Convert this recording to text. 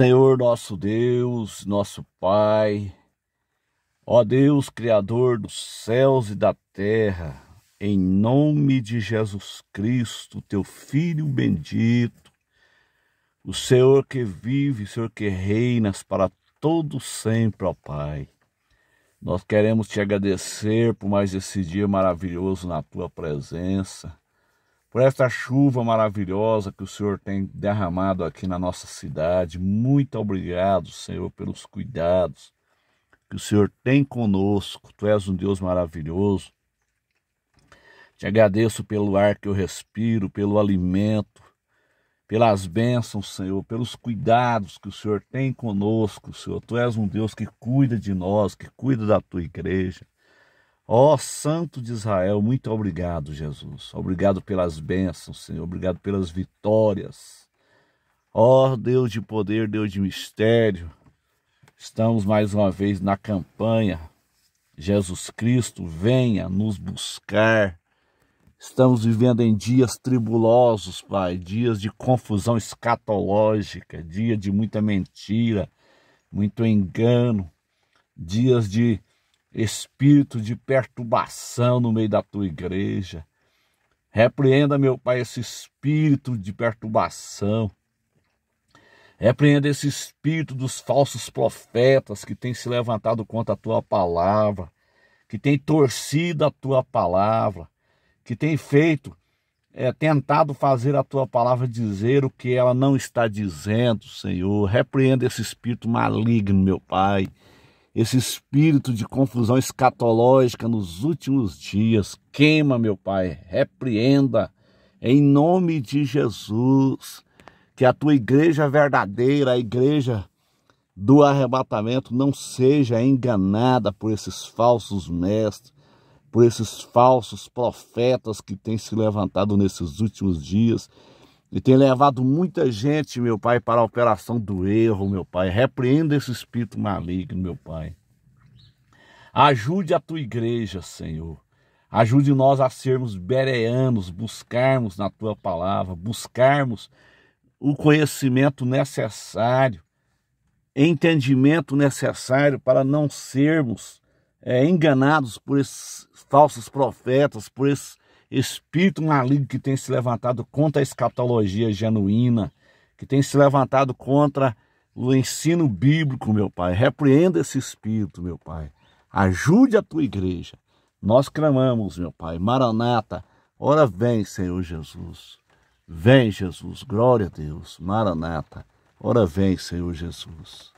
Senhor nosso Deus, nosso Pai, ó Deus, Criador dos céus e da terra, em nome de Jesus Cristo, teu Filho bendito, o Senhor que vive, o Senhor que reinas para todo sempre, ó Pai. Nós queremos te agradecer por mais esse dia maravilhoso na tua presença por esta chuva maravilhosa que o Senhor tem derramado aqui na nossa cidade. Muito obrigado, Senhor, pelos cuidados que o Senhor tem conosco. Tu és um Deus maravilhoso. Te agradeço pelo ar que eu respiro, pelo alimento, pelas bênçãos, Senhor, pelos cuidados que o Senhor tem conosco, Senhor. Tu és um Deus que cuida de nós, que cuida da tua igreja. Ó Santo de Israel, muito obrigado, Jesus. Obrigado pelas bênçãos, Senhor. Obrigado pelas vitórias. Ó Deus de poder, Deus de mistério. Estamos mais uma vez na campanha. Jesus Cristo, venha nos buscar. Estamos vivendo em dias tribulosos, Pai, dias de confusão escatológica, dia de muita mentira, muito engano, dias de espírito de perturbação no meio da tua igreja. Repreenda, meu Pai, esse espírito de perturbação. Repreenda esse espírito dos falsos profetas que tem se levantado contra a tua palavra, que tem torcido a tua palavra, que tem feito, é, tentado fazer a tua palavra dizer o que ela não está dizendo, Senhor. Repreenda esse espírito maligno, meu Pai esse espírito de confusão escatológica nos últimos dias. Queima, meu Pai, repreenda em nome de Jesus. Que a tua igreja verdadeira, a igreja do arrebatamento, não seja enganada por esses falsos mestres, por esses falsos profetas que têm se levantado nesses últimos dias e tem levado muita gente, meu Pai, para a operação do erro, meu Pai. Repreenda esse espírito maligno, meu Pai. Ajude a tua igreja, Senhor. Ajude nós a sermos bereanos, buscarmos na tua palavra, buscarmos o conhecimento necessário, entendimento necessário para não sermos é, enganados por esses falsos profetas, por esses espírito maligno que tem se levantado contra a escatologia genuína, que tem se levantado contra o ensino bíblico, meu Pai. Repreenda esse espírito, meu Pai. Ajude a tua igreja. Nós clamamos, meu Pai. Maranata, ora vem, Senhor Jesus. Vem, Jesus. Glória a Deus. Maranata, ora vem, Senhor Jesus.